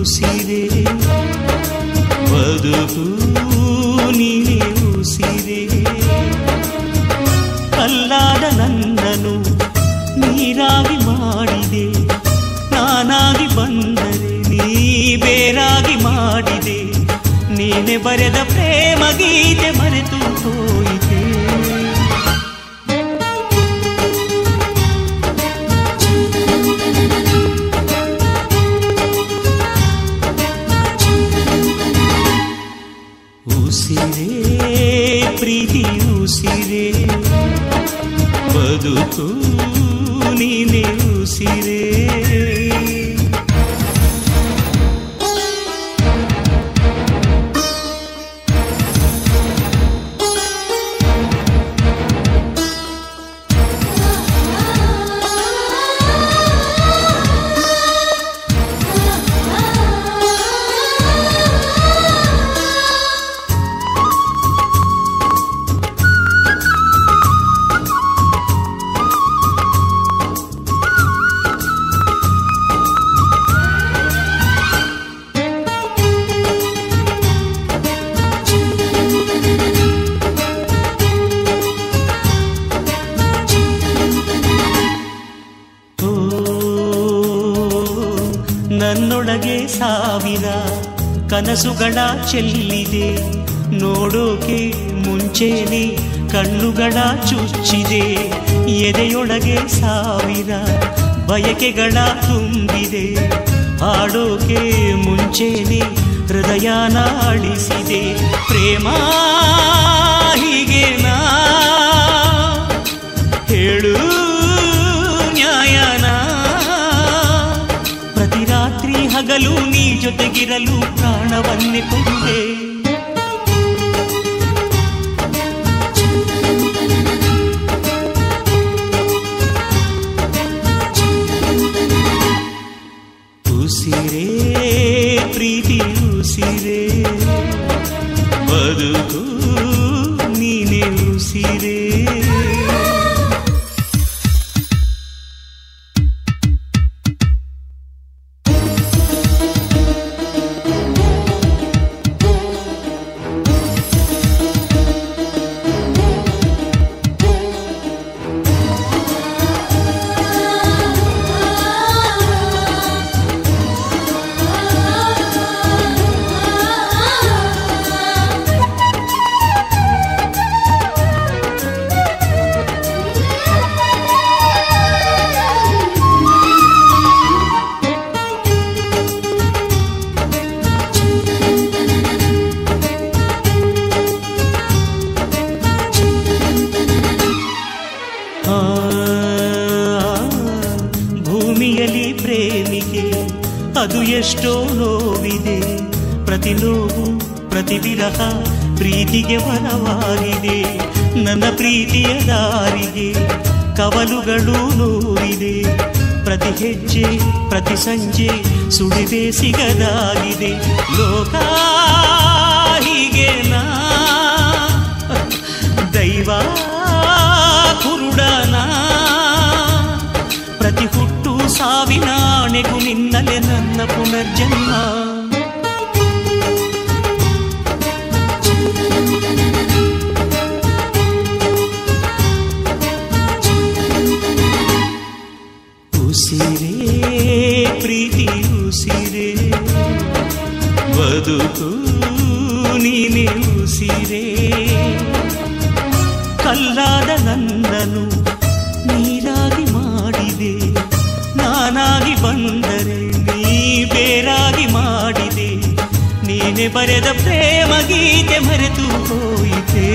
ಉಸಿರೆ ಬದುಕು ನೀ ಉಸಿರೆ. ಅಲ್ಲಾದ ನಂದನು ನೀರಾಗಿ ಮಾಡಿದೆ, ನಾನಾಗಿ ಬಂದರೆ ನೀ ಬೇರಾಗಿ ಮಾಡಿದೆ. ನೀನೆ ಬರೆದ ಪ್ರೇಮ ಗೀತೆ ಬರೆತು ಉಸಿರೇ ಪ್ರೀತಿ ಉಸಿರೆ ಬದುಕು ನೀನೆ ಉಸಿರೇ ನನ್ನೊಳಗೆ ಸಾವಿರ ಕನಸುಗಳ ಚೆಲ್ಲಿದೆ. ನೋಡೋಕೆ ಮುಂಚೆನೆ ಕಣ್ಣುಗಳ ಚುಚ್ಚಿದೆ. ಎದೆಯೊಳಗೆ ಸಾವಿರ ಬಯಕೆಗಳ ತುಂಬಿದೆ. ಹಾಡೋಕೆ ಮುಂಚೆನೆ ಹೃದಯನ ಅಳಿಸಿದೆ ಪ್ರೇಮ ಹೀಗೇನಾ ನೀ ಜೊತೆಗಿರಲು ಪ್ರಾಣವನ್ನೇ ಕೊಡುವೆ ಅದು ಎಷ್ಟೋ ನೋವಿದೆ. ಪ್ರತಿ ನೋವು, ಪ್ರತಿ ವಿರಹ ಪ್ರೀತಿಗೆ ವರವಾಗಿದೆ ನನ್ನ ಪ್ರೀತಿಯ ದಾರಿಗೆ ಕವಲುಗಳು ನೋವಿದೆ ಪ್ರತಿ ಹೆಜ್ಜೆ, ಪ್ರತಿ ಸಂಜೆ ಸುಳಿದೆ ಸಿಗದಾಗಿದೆ. ಲೋಕ ಹೀಗೇನಾ ದೈವ ಕುರುಡನ. ಪ್ರತಿ ಹುಟ್ಟು ಸಾವಿನ ಆಣೆಗೂ ನಿನ್ನಲೆ ನನ್ನ ಪುನರ್ಜನ್ಮ. ಉಸಿರೇ ಪ್ರೀತಿ ಉಸಿರೇ. ಬದುಕು ನೀನೆ ಉಸಿರೆ. ಕಲ್ಲಾದ ನಂದನು ನೀರಾಗಿ ಮಾಡಿದೆ ನಾನಾಗಿ ಬಂದರೆ ನೀ ಬೇರಾಗಿ ಮಾಡಿದೆ. ನೀನೆ ಬರೆದ ಪ್ರೇಮ ಗೀತೆ ಮರೆತು ಹೋಯಿತೆ.